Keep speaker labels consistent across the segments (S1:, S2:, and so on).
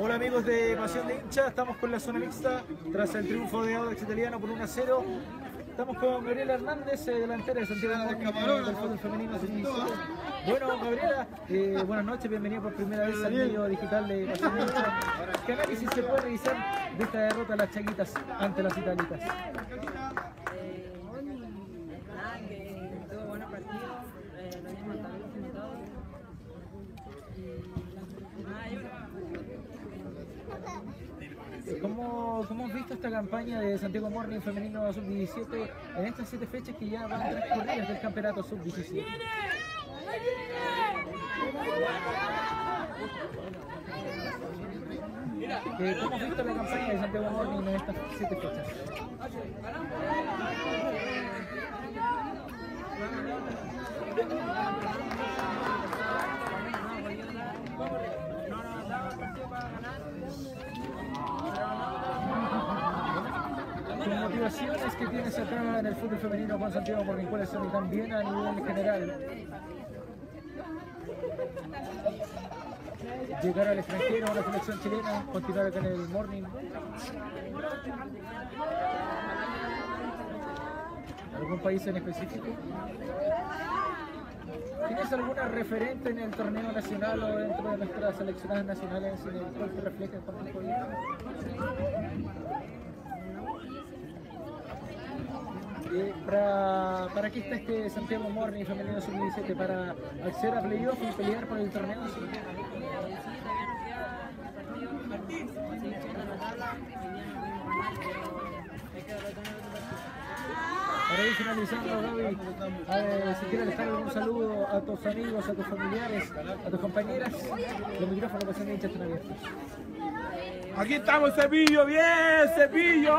S1: Hola amigos de Pasión de Hincha, estamos con la zona mixta tras el triunfo de Audax Italiano por 1 a 0. Estamos con Gabriela Hernández, eh, delantera de Santiago eh, del fútbol femenino sub-17. Bueno, Gabriela, eh, buenas noches, bienvenida por primera vez al medio digital de Pasión de Hincha. ¿Qué análisis se puede realizar de esta derrota de las chaquitas ante las italitas?
S2: Eh, nada, que tuvo buenos partidos, eh, lo mismo también y todo. Y nada, yo
S1: ¿Cómo, ¿Cómo has visto esta campaña de Santiago Morning femenino sub-17 en estas siete fechas que ya van transcurridas del campeonato sub-17? Eh, ¿Cómo has visto la campaña de Santiago Morning en estas siete fechas? Tus motivaciones que tienes acá en el fútbol femenino con Santiago Morning, ¿cuáles son y también a nivel general? Llegar al extranjero, a la selección chilena, continuar acá en el Morning. ¿Algún país en específico? ¿Tienes alguna referente en el torneo nacional o dentro de nuestras seleccionadas nacionales en el cual te refleja con tu juego? Eh, para, ¿Para qué está este Santiago Morning femenino sub-17? ¿Para acceder a playoff y pelear por el torneo? Sí. Para ir finalizando, Gaby, si quieres dejar un saludo a tus amigos, a tus familiares, a tus compañeras, los micrófonos para ser hinchas están abiertos.
S3: Aquí estamos, Cepillo, bien, Cepillo.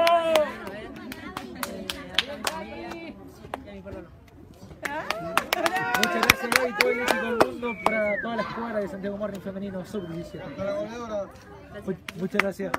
S1: Muchas gracias, Gaby, todo el éxito del mundo para toda la escuadra de Santiago Morning femenino sub-17. Muchas gracias.